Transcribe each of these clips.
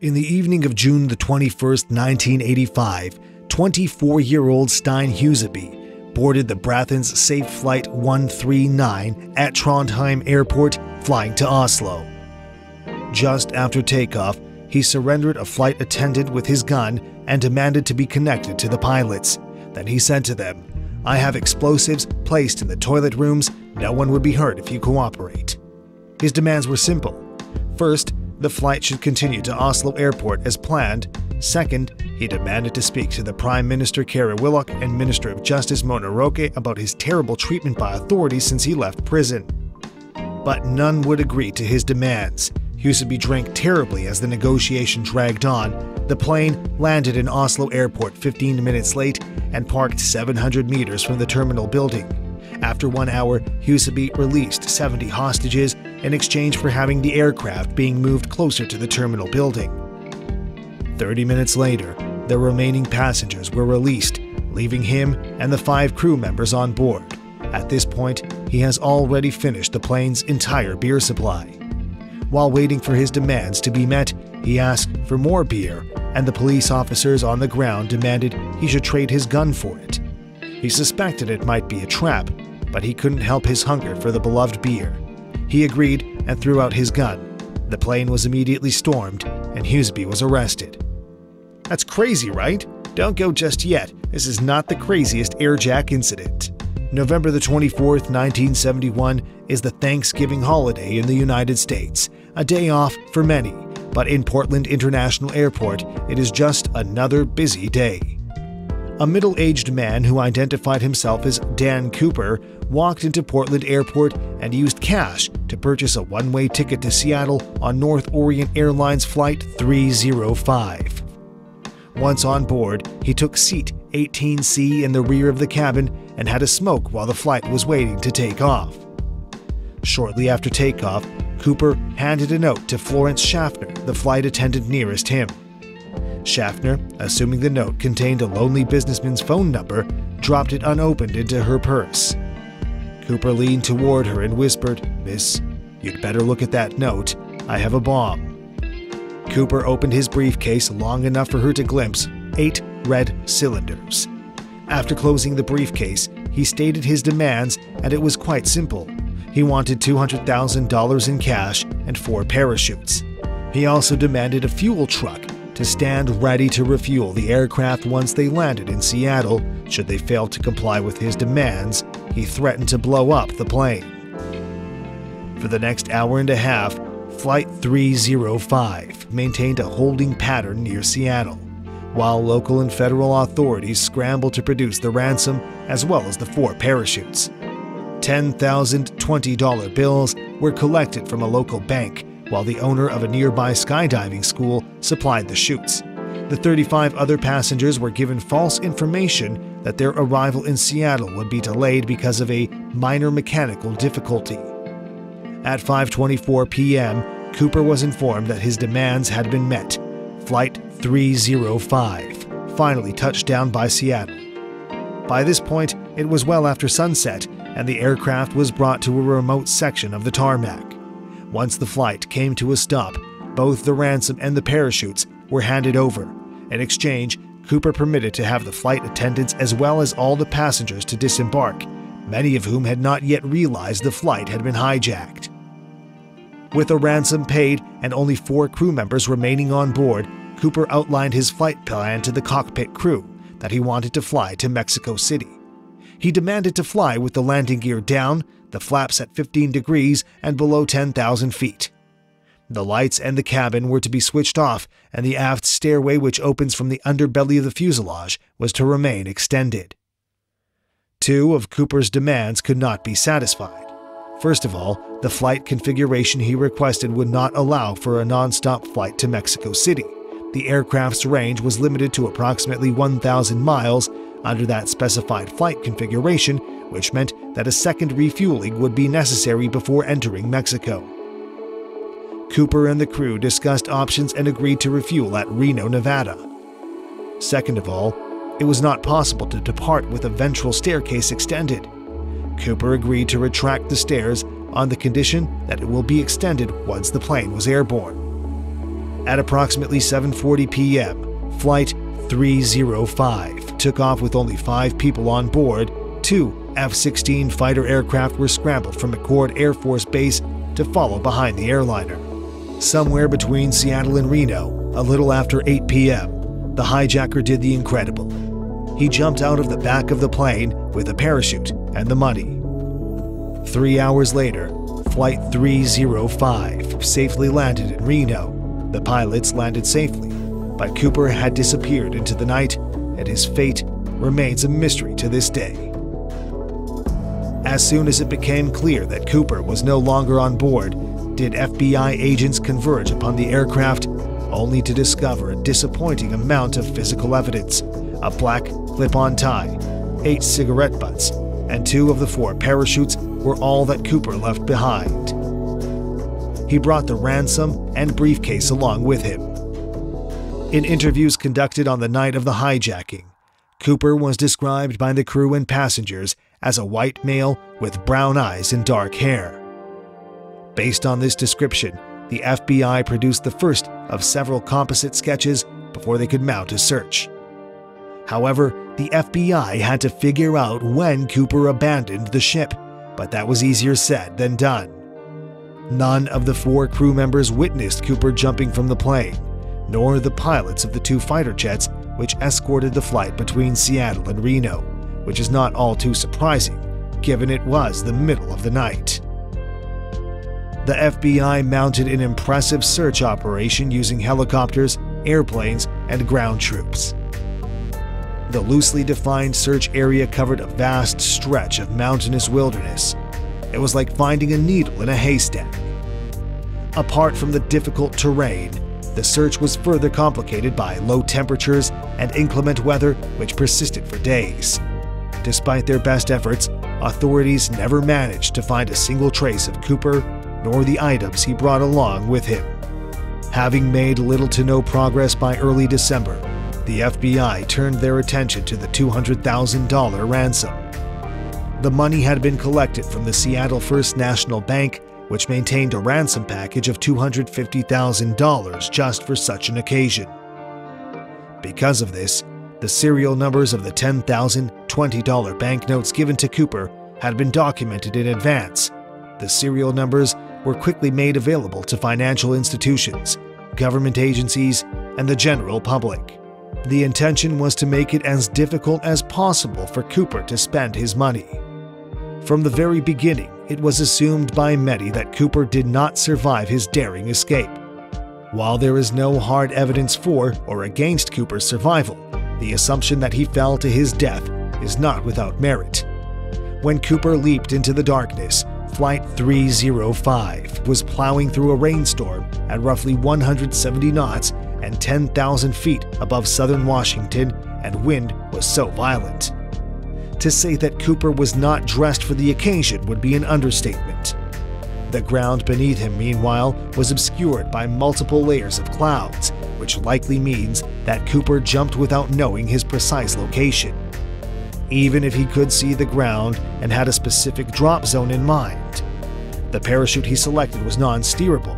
In the evening of June the 21st, 1985, 24 year old Stein Huseby boarded the Braathens Safe Flight 139 at Trondheim Airport, flying to Oslo. Just after takeoff, he surrendered a flight attendant with his gun and demanded to be connected to the pilots. Then he said to them, I have explosives placed in the toilet rooms. No one would be hurt if you cooperate. His demands were simple. First, the flight should continue to Oslo Airport as planned. Second, he demanded to speak to the Prime Minister Kåre Willoch and Minister of Justice Mona Røkke about his terrible treatment by authorities since he left prison. But none would agree to his demands. Huseby drank terribly as the negotiation dragged on. The plane landed in Oslo Airport 15 minutes late and parked 700 meters from the terminal building. After one hour, Huseby released 70 hostages in exchange for having the aircraft being moved closer to the terminal building. 30 minutes later, the remaining passengers were released, leaving him and the five crew members on board. At this point, he has already finished the plane's entire beer supply. While waiting for his demands to be met, he asked for more beer, and the police officers on the ground demanded he should trade his gun for it. He suspected it might be a trap, but he couldn't help his hunger for the beloved beer. He agreed and threw out his gun. The plane was immediately stormed, and Huseby was arrested. That's crazy, right? Don't go just yet. This is not the craziest airjack incident. November the 24th, 1971 is the Thanksgiving holiday in the United States, a day off for many, but in Portland International Airport, it is just another busy day. A middle aged man who identified himself as Dan Cooper walked into Portland Airport and used cash to purchase a one way ticket to Seattle on North Orient Airlines Flight 305. Once on board, he took seat 18C in the rear of the cabin and had a smoke while the flight was waiting to take off. Shortly after takeoff, Cooper handed a note to Florence Schaffner, the flight attendant nearest him. Schaffner, assuming the note contained a lonely businessman's phone number, dropped it unopened into her purse. Cooper leaned toward her and whispered, Miss, you'd better look at that note. I have a bomb. Cooper opened his briefcase long enough for her to glimpse eight red cylinders. After closing the briefcase, he stated his demands, and it was quite simple. He wanted $200,000 in cash and four parachutes. He also demanded a fuel truck to stand ready to refuel the aircraft once they landed in Seattle. Should they fail to comply with his demands, he threatened to blow up the plane. For the next hour and a half, Flight 305 maintained a holding pattern near Seattle, while local and federal authorities scrambled to produce the ransom as well as the four parachutes. $10,020 bills were collected from a local bank while the owner of a nearby skydiving school supplied the chutes. The 35 other passengers were given false information that their arrival in Seattle would be delayed because of a minor mechanical difficulty. At 5:24 p.m., Cooper was informed that his demands had been met. Flight 305 finally touched down by Seattle. By this point, it was well after sunset, and the aircraft was brought to a remote section of the tarmac. Once the flight came to a stop, both the ransom and the parachutes were handed over. In exchange, Cooper permitted to have the flight attendants as well as all the passengers to disembark, many of whom had not yet realized the flight had been hijacked. With a ransom paid and only four crew members remaining on board, Cooper outlined his flight plan to the cockpit crew that he wanted to fly to Mexico City. He demanded to fly with the landing gear down, the flaps at 15 degrees and below 10,000 feet. The lights and the cabin were to be switched off, and the aft stairway, which opens from the underbelly of the fuselage, was to remain extended. Two of Cooper's demands could not be satisfied. First of all, the flight configuration he requested would not allow for a non-stop flight to Mexico City. The aircraft's range was limited to approximately 1,000 miles under that specified flight configuration, which meant that a second refueling would be necessary before entering Mexico. Cooper and the crew discussed options and agreed to refuel at Reno, Nevada. Second of all, it was not possible to depart with a ventral staircase extended. Cooper agreed to retract the stairs on the condition that it will be extended once the plane was airborne. At approximately 7:40 p.m., flight 305 took off with only 5 people on board. Two F-16 fighter aircraft were scrambled from McChord Air Force Base to follow behind the airliner. Somewhere between Seattle and Reno, a little after 8 p.m., the hijacker did the incredible. He jumped out of the back of the plane with a parachute and the money. Three hours later, Flight 305 safely landed in Reno. The pilots landed safely, but Cooper had disappeared into the night, and his fate remains a mystery to this day. As soon as it became clear that Cooper was no longer on board, did FBI agents converge upon the aircraft, only to discover a disappointing amount of physical evidence a black clip on tie, eight cigarette butts, and two of the four parachutes were all that Cooper left behind. He brought the ransom and briefcase along with him. In interviews conducted on the night of the hijacking, Cooper was described by the crew and passengers as a white male with brown eyes and dark hair. Based on this description, the FBI produced the first of several composite sketches before they could mount a search. However, the FBI had to figure out when Cooper abandoned the ship, but that was easier said than done. None of the four crew members witnessed Cooper jumping from the plane, nor the pilots of the two fighter jets which escorted the flight between Seattle and Reno, which is not all too surprising, given it was the middle of the night. The FBI mounted an impressive search operation using helicopters, airplanes, and ground troops. The loosely defined search area covered a vast stretch of mountainous wilderness. It was like finding a needle in a haystack. Apart from the difficult terrain, the search was further complicated by low temperatures and inclement weather which persisted for days. Despite their best efforts, authorities never managed to find a single trace of Cooper nor the items he brought along with him. Having made little to no progress by early December, the FBI turned their attention to the $200,000 ransom. The money had been collected from the Seattle First National Bank, which maintained a ransom package of $250,000 just for such an occasion. Because of this, the serial numbers of the $10,000, $20 banknotes given to Cooper had been documented in advance. The serial numbers were quickly made available to financial institutions, government agencies, and the general public. The intention was to make it as difficult as possible for Cooper to spend his money. From the very beginning, it was assumed by many that Cooper did not survive his daring escape. While there is no hard evidence for or against Cooper's survival, the assumption that he fell to his death is not without merit. When Cooper leaped into the darkness, Flight 305 was plowing through a rainstorm at roughly 170 knots and 10,000 feet above southern Washington, and wind was so violent. To say that Cooper was not dressed for the occasion would be an understatement. The ground beneath him, meanwhile, was obscured by multiple layers of clouds, which likely means that Cooper jumped without knowing his precise location. Even if he could see the ground and had a specific drop zone in mind, the parachute he selected was non steerable,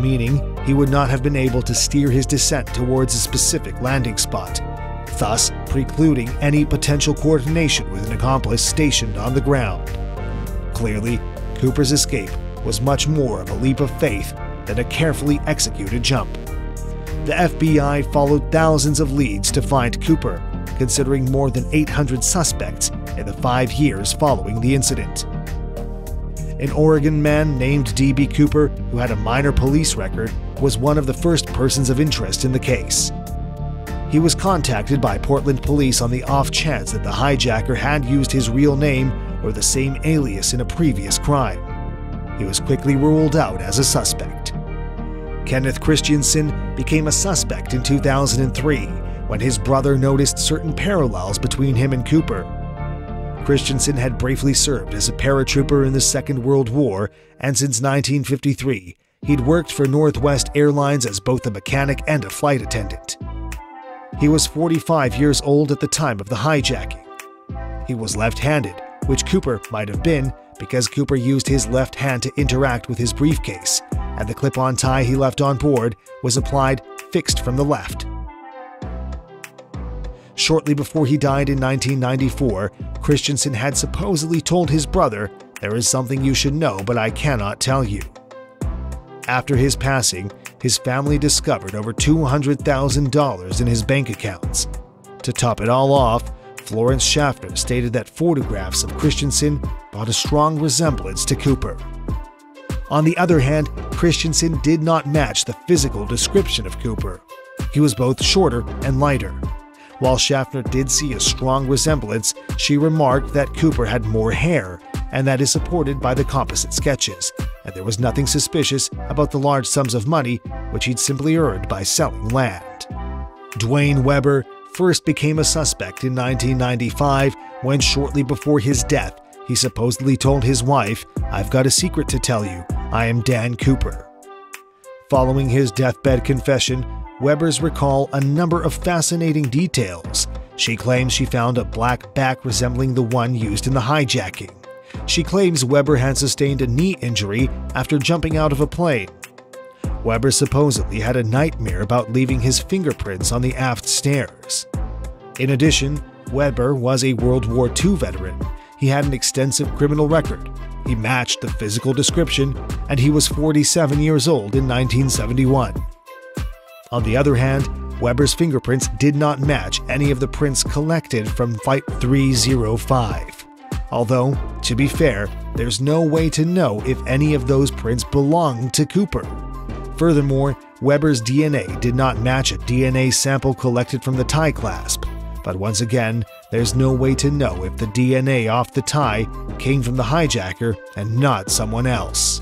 meaning he would not have been able to steer his descent towards a specific landing spot, thus precluding any potential coordination with an accomplice stationed on the ground. Clearly, Cooper's escape was much more of a leap of faith than a carefully executed jump. The FBI followed thousands of leads to find Cooper, considering more than 800 suspects in the five years following the incident an Oregon man named D.B. Cooper, who had a minor police record, was one of the first persons of interest in the case. He was contacted by Portland police on the off chance that the hijacker had used his real name or the same alias in a previous crime. He was quickly ruled out as a suspect. Kenneth Christiansen became a suspect in 2003 when his brother noticed certain parallels between him and Cooper Christiansen had briefly served as a paratrooper in the Second World War, and since 1953, he'd worked for Northwest Airlines as both a mechanic and a flight attendant. He was 45 years old at the time of the hijacking. He was left handed, which Cooper might have been because Cooper used his left hand to interact with his briefcase, and the clip on tie he left on board was applied fixed from the left. Shortly before he died in 1994, Christiansen had supposedly told his brother, There is something you should know, but I cannot tell you. After his passing, his family discovered over $200,000 in his bank accounts. To top it all off, Florence Schaffner stated that photographs of Christiansen brought a strong resemblance to Cooper. On the other hand, Christiansen did not match the physical description of Cooper. He was both shorter and lighter. While Schaffner did see a strong resemblance, she remarked that Cooper had more hair, and that is supported by the composite sketches, and there was nothing suspicious about the large sums of money which he'd simply earned by selling land. Duane Weber first became a suspect in 1995 when, shortly before his death, he supposedly told his wife, I've got a secret to tell you, I am Dan Cooper. Following his deathbed confession, Weber's recall a number of fascinating details. She claims she found a black back resembling the one used in the hijacking. She claims Weber had sustained a knee injury after jumping out of a plane. Weber supposedly had a nightmare about leaving his fingerprints on the aft stairs. In addition, Weber was a World War II veteran. He had an extensive criminal record. He matched the physical description, and he was 47 years old in 1971. On the other hand, Weber's fingerprints did not match any of the prints collected from Flight 305. Although, to be fair, there's no way to know if any of those prints belonged to Cooper. Furthermore, Weber's DNA did not match a DNA sample collected from the tie clasp, but once again, there's no way to know if the DNA off the tie came from the hijacker and not someone else.